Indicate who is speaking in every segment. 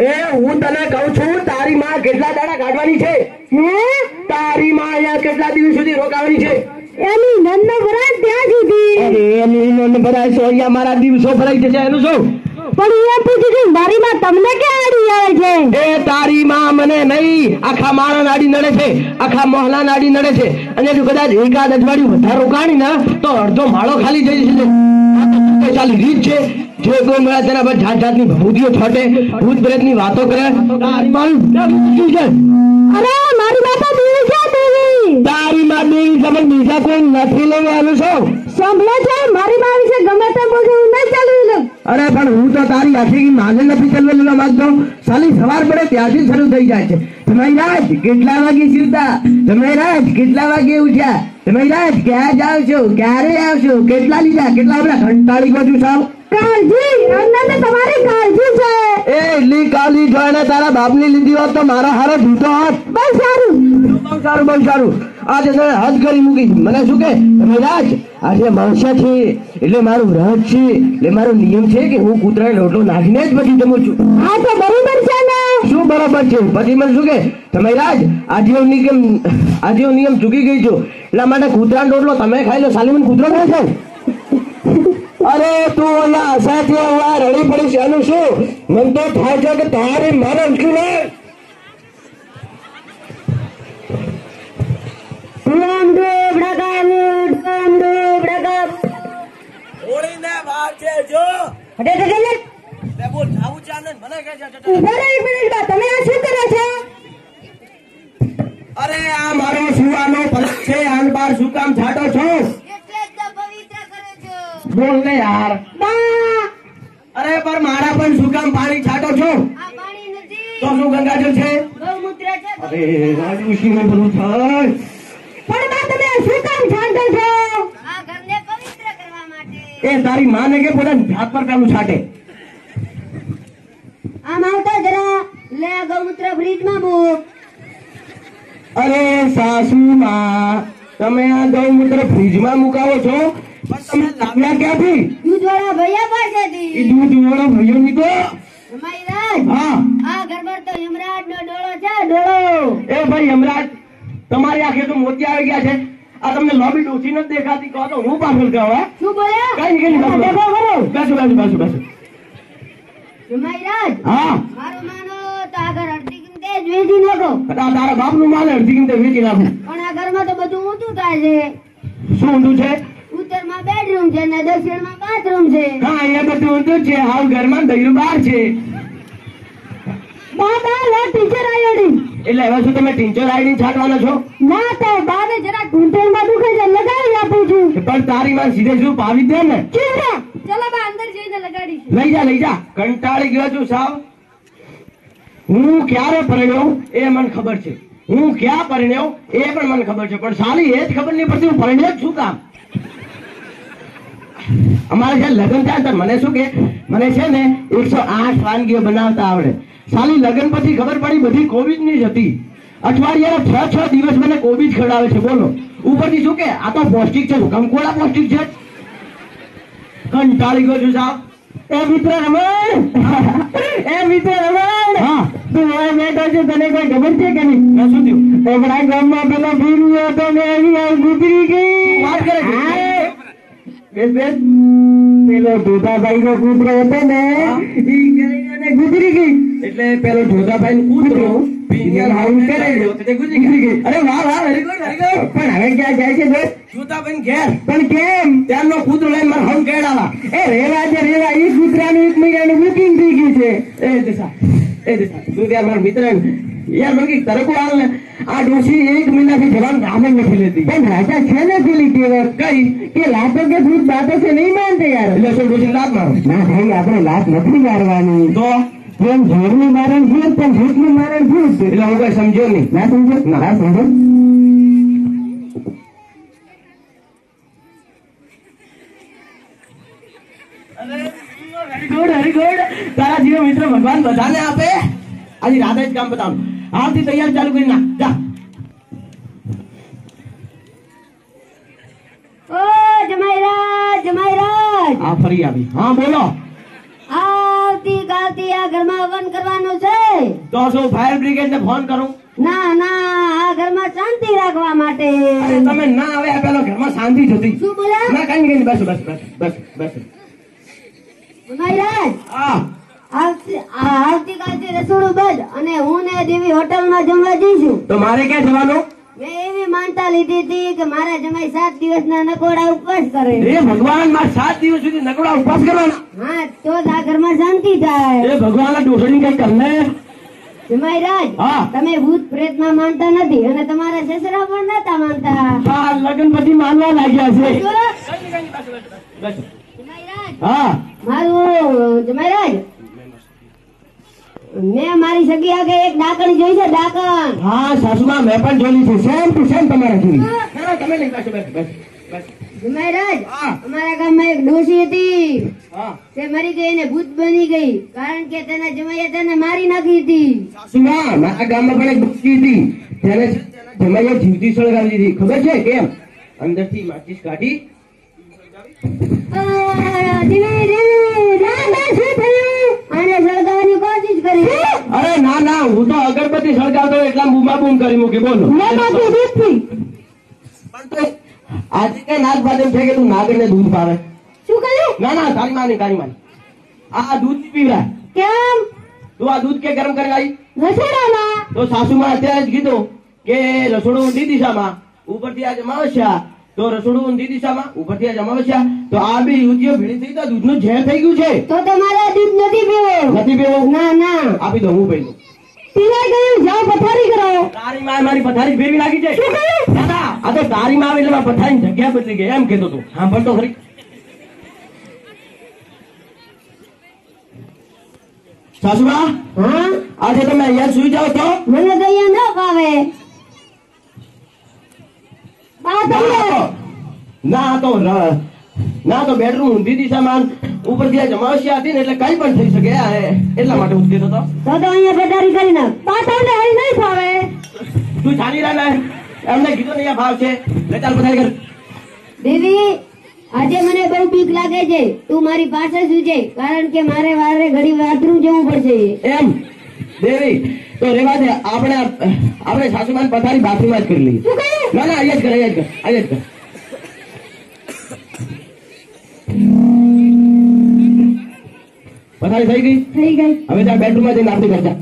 Speaker 1: એ હું તને કહું છું તારી માં કેટલા દાડા કાઢવાની છે? તારી માં અહીંયા કેટલા દિવસ સુધી રોકાવાની છે?
Speaker 2: એની નંદ ભરાય ત્યાં સુધી
Speaker 1: અરે એની નંદ ભરાય છે અહીંયા મારા દિવસો ભરાઈ જશે એનું શું?
Speaker 2: પણ એ પૂછું છું મારી માં તમને કે આડી આવે છે?
Speaker 1: એ તારી માં મને નહીં આખા મારા નાડી નડે છે આખા મોહલા નાડી નડે છે. અને જો કદાચ એકાદ અઠવાડિયું વધારે રોકાણી ને તો અડધો માળો ખાલી જઈ જશે. આ તો શક્તિશાળી રીત છે. જે કોઈ મળે તેના પર જાત જાતની ભભૂતિઓ છોટે ભૂત પ્રેતની વાતો કરે તારી મારું શું છે.
Speaker 2: અરે મારી માતા દેવી છે દેવી.
Speaker 1: તારી માં દેવી તમે બીજા કોઈ નથી લેવાનું છો?
Speaker 2: સાંભળે છે મારી માં વિશે ગમે તે બોલે હું નહીં ચાલુ
Speaker 1: અરે પણ હું તો તારી આખી માને નથી ચલવેલું માંગતો. સાલી સવાર પડે ત્યાંથી શરૂ થઈ જાય છે. તમે રાજ કેટલા વાગે જીવતા? તમે રાજ કેટલા વાગે ઉઠ્યા? તમે રાજ ક્યાં જાવ છો? ક્યારે આવશો? કેટલા લીધા? કેટલા બધા કંટાળી ગયો છું
Speaker 2: કાળજી અમને તમારી કાળજી છે.
Speaker 1: એ એટલી કાલી જોઈને તારા બાપની લીધી હોત તો મારા હારે જૂતો હોત.
Speaker 2: બસ સારું.
Speaker 1: બહુ સારું બહુ સારું. આજે તમે હદ કરી મૂકી. મને શું કે? તમે રાજ આજે માણસા છે એટલે મારું રજ છે એટલે મારો નિયમ છે કે હું કૂતરાને રોટલો નાખીને જ પછી જમું છું.
Speaker 2: હા તો બરોબર છે ને.
Speaker 1: શું બરાબર છે? પછી મને શું કે? તમે રાજ આજે હું નિયમ આજે હું નિયમ ચૂકી ગઈ છું. એટલા માટે કૂતરાનો રોટલો તમે ખાઈ લો સાલી મને કૂતરો ના ખાવ અરે તું ઓલા સાથે આ રડી પડી છે છું. શું મન તો થાય છે કે તારી મારે અટકી લે
Speaker 2: અરે આ
Speaker 1: મારો સુવાનો પલક છે આન બાર શું કામ છાટો છો
Speaker 3: એટલે જ તો પવિત્ર કરો છો
Speaker 1: બોલ ને યાર.
Speaker 2: બા!
Speaker 1: અરે પર મારા પણ શું કામ પાણી છાટો છો? તો શું ગંગાજળ છે? અરે રાજુશી બધું થાય.
Speaker 2: પણ બા તમે શું કામ છાંટો છો?
Speaker 1: એ તારી માને કે પોતાની હાથ પર પેલું છાટે.
Speaker 3: આમ આવતા જરા લે ગૌમૂત્ર ફ્રીજમાં મૂક.
Speaker 1: અરે સાસુ માં તમે આ ગૌમૂત્ર ફ્રીજમાં મુકાવો છો? પણ તમે ક્યાંથી?
Speaker 3: ભૈયા
Speaker 1: એ દૂધ વાળો તમારી આખે તો મોતી આવી ગયા છે. આ તમને લોબી ડોસી નથી દેખાતી કહો તો હું પાછળ કહો
Speaker 3: શું બોલ્યા?
Speaker 1: કઈ નહીં કઈ નહીં બેસો બેસો. બેસો હા.
Speaker 3: મારું માનો તો આ અડધી કિંમતે જ વેચી નાખો.
Speaker 1: આ તારા બાપનું માલ અડધી કિંમતે વેચી નાખું.
Speaker 3: પણ આ ઘરમાં તો બધું ઊંધું થાય છે.
Speaker 1: શું ઊંધું છે?
Speaker 3: ઉત્તરમાં બેડરૂમ છે ને દક્ષિણમાં બાથરૂમ છે.
Speaker 1: હા અહીંયા બધું ઊંધું છે. હાલ ઘરમાં દહીરું બહાર છે.
Speaker 2: બા બા લે ટીચર આયોડી
Speaker 1: એટલે હવે શું તમે ટીચર આઈડી છાંટવાનો છો?
Speaker 2: ના તો બા જરા ઘૂંટણમાં દુખે છે લગાવી આપું છું.
Speaker 1: પણ તારી માં સીધે સીધું પાવી દે ને?
Speaker 2: ચૂપ રહો.
Speaker 3: ચલો બા અંદર જઈને લગાડી
Speaker 1: લઈ જા લઈ જા. કંટાળી ગયો છું સાવ. હું ક્યારે પરણ્યો? એ મને ખબર છે. હું ક્યાં પરણ્યો? એ પણ મને ખબર છે. પણ સાલી એ જ ખબર નહીં પડતી હું પરણ્યો જ છું કામ. અમારે છે લગ્ન થયા હતા મને શું કે મને છે ને એકસો આઠ વાનગીઓ બનાવતા આવડે. સાલી લગ્ન પછી ખબર પડી બધી કોવિડની જ હતી. અઠવાડિયાના છ છ દિવસ મને કોવિડ ખવડાવે છે બોલો. ઉપરથી શું કે આ તો પૌષ્ટિક છે કંકોડા પૌષ્ટિક છે? કંટાળી ગયો છું સાહેબ. એ મિત્ર રમણ! એ મિત્ર રમણ! હા. તું હવે બેઠો છે તને કોઈ ખબર છે કે નહીં? મેં શું થયું? આપણા ગામમાં પેલો ભીરું હતો ને એની ગુજરી ગઈ. વાત કરે પેલો ધોધાભાઈ નો કૂતરો હતો ને ઈ ગુજરી ગઈ. એટલે પેલો ધોધાભાઈ નો કૂતરો ગુજરી ગઈ. અરે વાહ વાહ વેરી ગુડ વેરી ગુડ પણ હવે ક્યાં જાય છે બેસ જોતાભાઈ ઘેર. પણ કેમ? ત્યારનો કૂતરો લઈને મારે હાઉન કેડાવા એ રેવા છે રેવા. ઈ કૂતરાનું એક મહિનાનું બુકિંગ થઈ ગયું છે. એ દિશા એ દિશા તું ત્યાં મારા મિત્ર યાર મને કંઈક તરકો હાલ ને આ ડોસી એક મહિનાથી જવાનું નામ જ નથી લેતી પણ રાજા છે ને પેલી ટેવર કઈ કે લાતો કે ભૂત બાતો છે નહીં માનતે યાર એટલે શું ડોસી લાત મારો? ના ભાઈ આપણે લાત નથી મારવાની। તો? જેમ ઝેરનું મારણ ભૂત પણ ભૂતનું મારણ ભૂત એટલે હું કઈ સમજ્યો નહીં? ના સમજો ના. સમજો વેરી ગુડ વેરી ગુડ તારા જેવો મિત્ર ભગવાન બધાને આપે. આજે રાતે જ કામ બતાવું હાલથી તૈયારી ચાલુ કરી ના જા.
Speaker 3: ઓ જમાઈ રાજ
Speaker 1: આ ફરી આવી. હા બોલો.
Speaker 3: આવતી કાલથી આ ઘરમાં હવન કરવાનું છે.
Speaker 1: તો શું ફાયર બ્રિગેડ ને ફોન કરું?
Speaker 3: ના ના આ ઘરમાં શાંતિ રાખવા માટે.
Speaker 1: અરે તમે ના આવે આ પેલો ઘરમાં શાંતિ જતી.
Speaker 3: શું બોલ્યા?
Speaker 1: ના કઈ કઈ બસ બસ બસ બસ બસ.
Speaker 3: મહારાજ
Speaker 1: હા.
Speaker 3: આવતી- આવતીકાલથી રસોડું બંધ અને હું ને દેવી હોટલમાં જમવા જઈશું.
Speaker 1: તો મારે ક્યાં જવાનું?
Speaker 3: મેં એવી માનતા લીધી હતી કે મારા જમાઈ સાત દિવસના નકોડા ઉપવાસ કરે.
Speaker 1: એ ભગવાન મારે સાત દિવસ સુધી નકડા ઉપવાસ કરવાના.
Speaker 3: હા તો જ આ ઘરમાં શાંતિ થાય.
Speaker 1: એ ભગવાન ડોસડી કઈ કરને
Speaker 3: જમાઈ રાજ તમે ભૂત પ્રેતમાં માનતા નથી અને તમારા સસરા પણ નતા માનતા.
Speaker 1: લગ્ન પછી માનવા લાગ્યા છે.
Speaker 3: જમાઈ રાજ,
Speaker 1: હા.
Speaker 3: મારું જમાઈ રાજ મેં મારી સગી આગે એક ડાકણ જોઈ છે ડાકણ.
Speaker 1: હા સાસુમાં મેં પણ જોઈ છે. સેમ ટુ સેમ તમારા જેવી તમે નહીં બસ બસ બસ.
Speaker 3: અમારા ગામમાં એક ડોશી હતી. તે મરી ગઈ ને ભૂત બની ગઈ. કારણ કે તેના જમાઈએ તેને મારી નાખી હતી.
Speaker 1: સાસુમાં મારા ગામમાં પણ એક બચ્ચી હતી. તેને જમાઈએ જીવતી સળગાવી દીધી. ખબર છે કેમ? અંદરથી માચીસ કાઢી.
Speaker 3: ધીમે ધીમે, દાદા શું થયું? આને સળગાવવાની કોશિશ કરી.
Speaker 1: અરે ના ના હું તો અગરબત્તી સળગાવતો એટલા બૂમા બૂમ કરી મૂકી બોલો. પણ તો આજે કઈ નાગ ભાજન છે કે તું નાગરને દૂધ પાવે.
Speaker 3: શું કહ્યું
Speaker 1: ના ના તારી માની તારી માની. આ દૂધ પીવડા
Speaker 3: કેમ?
Speaker 1: તું આ દૂધ કે ગરમ કરી આવી
Speaker 3: રસોડામાં?
Speaker 1: તો સાસુમાં અત્યારે જ કીધું કે રસોડું દીધી દિશામાં. ઉપરથી આજે અમાવસ્યા તો રસોડું ઊંધી દિશામાં ઉપરથી આજે અમાવસ્યા તો આ બે યુવતીઓ ભેળી થઈ તો દૂધનું ઝેર થઈ ગયું છે?
Speaker 3: તો તમારે દૂધ નથી પીવું.
Speaker 1: નથી પીવું?
Speaker 3: ના ના.
Speaker 1: આપી દઉં હું ભાઈ
Speaker 3: પીવાઈ ગયું જાઓ પથારી કરો.
Speaker 1: તારી માં મારી પથારી ફેરવી નાખી છે? ના ના આ તો તારી માં આવે એટલે મારી પથારીની જગ્યા બદલી ગઈ એમ કહેતો તું સાંભળ તો ખરી. સાસુમા
Speaker 3: હા?
Speaker 1: આજે તમે અહીંયા સુઈ જાઓ તો?
Speaker 3: મને તો અહીંયા ન બા
Speaker 1: ના તો- ના તો બેડરૂમ ઊંધી દિશામાં ઉપરથી આ જમાવશી હતી ને એટલે કઈ પણ થઈ શકે એટલા માટે હું કહેતો હતો.
Speaker 3: તો તો અહીંયા બેદારી કરી નાખ. તમને અહીં નહીં ફાવે.
Speaker 1: તું ચાલી રહ્યા ને એમને કીધું ને અહીંયા ભાવ છે. લે ચાલ પથારી કર
Speaker 3: દેવી આજે મને બહુ બીક લાગે છે. તું મારી પાસે છે કારણ કે મારે વારે ઘડી બાથરૂમ જવું પડશે.
Speaker 1: એમ? દેવી તો રેવા દે આપણે આપણે સાસુમાન પથારી બાથરૂમમાં જ કરી લઈએ. ના ના અહીંયા જ કર અહીંયા જ કર અહીંયા જ કર. પથારી થઈ ગઈ?
Speaker 3: થઈ ગઈ.
Speaker 1: હવે ત્યાં બેડરૂમમાં જઈને આરતી કરજા.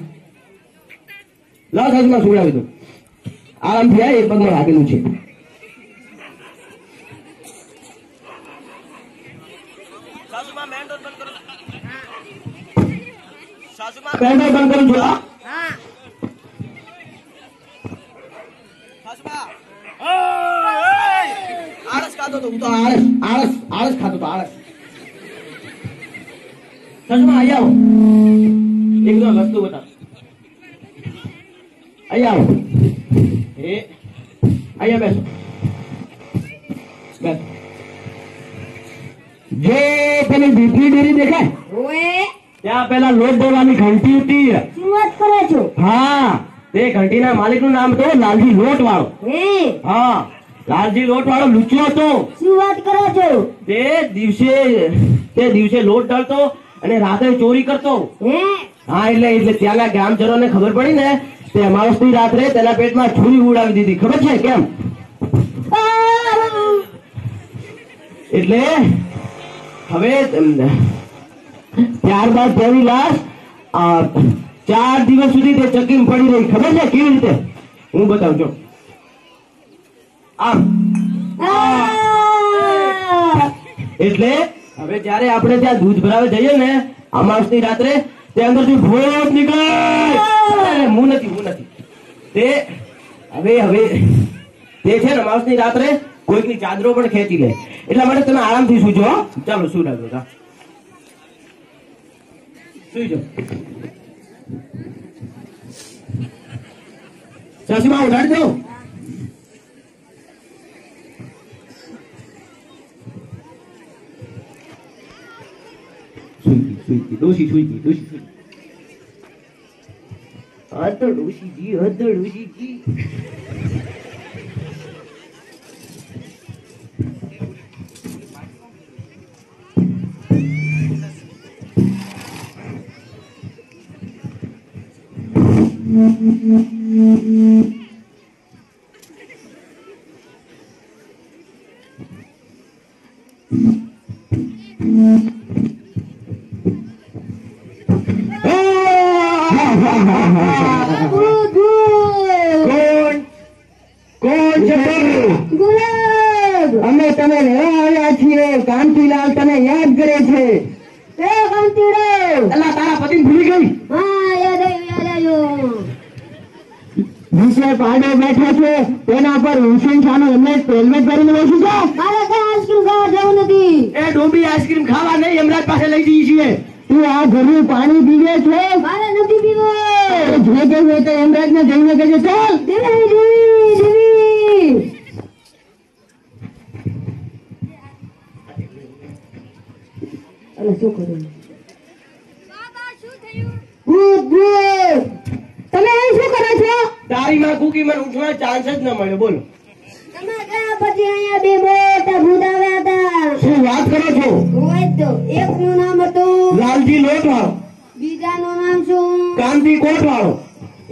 Speaker 1: લાવ સાસુમાં સુવડાવી દઉં. આરામથી આ એક પગમાં રાખેલું છે
Speaker 4: સાસુમાં મેન ડોર બંધ કરો સાસુમાં
Speaker 1: પેન્ડલ બંધ કરું છું હા
Speaker 4: સાસુમાં ઓય! આળસ ખાતો તો
Speaker 1: હું તો આળસ આળસ આળસ ખાતો તો આળસ સાસુમાં અહીંયા આવો એકદમ વસ્તુ બતાવ અહીંયા આવો એ અહીંયા બેસો ત્યાં પેલા લોટ દેવાની ઘંટી હતી.
Speaker 3: શું વાત કરો છો?
Speaker 1: હા તે ઘંટીના માલિકનું નામ તો લાલજી લોટ વાળો
Speaker 3: હા
Speaker 1: લાલજી લોટ વાળો લુચ્ચો હતો.
Speaker 3: શું વાત કરો છો?
Speaker 1: તે દિવસે તે દિવસે લોટ ડરતો અને રાતે ચોરી કરતો.
Speaker 3: હા?
Speaker 1: એટલે એટલે ત્યાંના ગ્રામજનોને ખબર પડી ને તે અમાવસની રાત્રે તેના પેટમાં છુરી ઉડાવી દીધી. ખબર છે કેમ? એટલે હવે ત્યારબાદ તેની લાશ ચાર દિવસ સુધી તે ચકીમ પડી રહી. ખબર છે કેવી રીતે? હું બતાવું છું આમ.
Speaker 3: આ!
Speaker 1: એટલે હવે જયારે આપણે ત્યાં દૂધ ભરાવે જઈએ ને, અમાસની રાત્રે, તે અંદરથી ભૂત નીકળે. હું નથી હું નથી. તે હવે હવે, તે છે ને અમાસની રાત્રે કોઈકની ચાદરો પણ ખેંચી લે. એટલા માટે તમે આરામથી સૂજો. ચાલો તા સુઈ જાઓ સાસુમાં ઉઠાડી દો ડોશી સુઈ ગઈ ડોશી સુઈ ગઈ આ તો ડોશીજી આ તો ડોશીજી અમે તમે લેવા આવ્યા છીએ. કાંતિલાલ તને યાદ કરે છે.
Speaker 3: એ કાંતિડો
Speaker 1: અલા તારા પતિ ભૂલી ગઈ
Speaker 3: હા યાદ આવ્યું યાદ આવ્યું
Speaker 1: વિશે પાડે બેઠો છે તેના પર હુસેન શાહનું હેલ્મેટ હેલ્મેટ પહેરીને બેસી છે?
Speaker 3: મારે ક્યાં આઈસ્ક્રીમ ખાવા જવું નથી.
Speaker 1: એ ડોબી આઈસ્ક્રીમ ખાવા નહીં યમરાજ પાસે લઈ જઈએ છીએ. તું આ ઘરનું પાણી પીવે છે?
Speaker 3: મારે નથી પીવો.
Speaker 1: જે કહેવું હોય તો યમરાજ ને જઈને કહેજે ચાલ.
Speaker 3: દેવી દેવી દેવી. અરે શું કરું ભૂત ભૂત તમે અહીં શું કરો છો
Speaker 1: તારી માં કુકી મને ઉઠવાનો ચાન્સ જ ન મળ્યો. બોલો.
Speaker 3: પછી અહીંયા બે મોટા ભૂત આવ્યા હતા.
Speaker 1: શું વાત કરો છો?
Speaker 3: એક નું નામ હતું
Speaker 1: લાલજી લોટવાળો.
Speaker 3: બીજાનું નામ શું?
Speaker 1: કાંતિ કોટવાળો.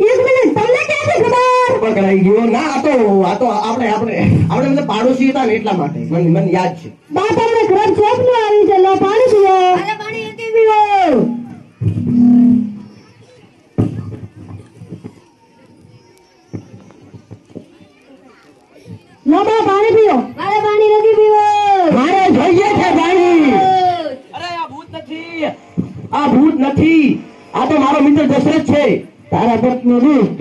Speaker 3: એક મિનિટ તમને ક્યાંથી ખબર?
Speaker 1: પકડાઈ ગયો ના આ તો આ તો આપણે આપણે આપણે બધા પાડોશી હતા ને એટલા માટે. મને મને યાદ છે.
Speaker 3: બા તમને ખરાબનું આવી છે. લો પાણી પીવો પાણી પીવો. લો પાણી પીઓ. મારે પાણી નથી પીવો.
Speaker 1: મારે જોઈએ છે પાણી. અરે આ ભૂત નથી. આ ભૂત નથી. આ તો મારો મિત્ર દશરથ છે. તારા પત્ની રીત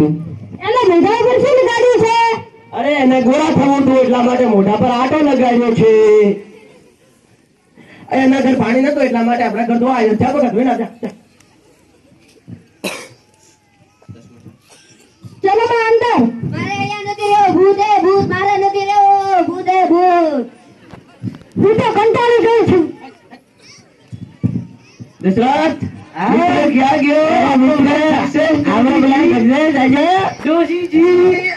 Speaker 3: એને મોઢા પર શું લગાડ્યું છે?
Speaker 1: અરે એને ગોરા થવું હતું એટલા માટે મોઢા પર આટો લગાડ્યો છે. એના ઘર પાણી નતો એટલા માટે આપણા ઘર ધોવા આવ્યો ચાલો ધોઈ ના જા
Speaker 3: ચલો અંદર મારે અહીંયા નથી રહેવું ભૂત હે ભૂત મારે નથી રહેવું ભૂત હે તો કંટાળી ગઈ છું.
Speaker 1: દશરથ ક્યાં ગયો? મિત્ર આપણે પેલા ઘરે જઈએ જોશીજી.